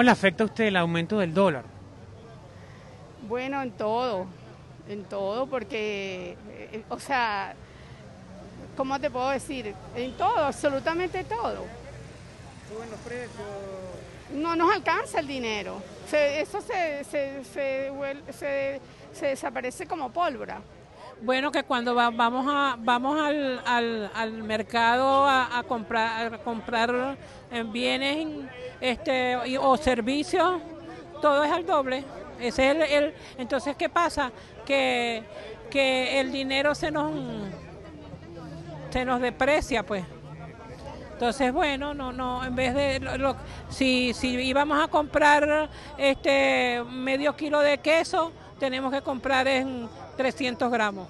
¿Cómo le afecta a usted el aumento del dólar? Bueno, en todo, en todo, porque, eh, o sea, ¿cómo te puedo decir? En todo, absolutamente todo. Suben los precios. No nos alcanza el dinero. Se- eso se, se, se vuel- se- se desaparece como pólvora. Bueno, que cuando va- vamos a vamos al, al, al mercado a, a comprar a comprar eh, bienes este o servicios, todo es al doble. Es el, entonces qué pasa que que el dinero se nos se nos deprecia, pues. Entonces, bueno, no, no, en vez de, lo- si, si íbamos a comprar este medio kilo de queso, tenemos que comprar en 300 gramos.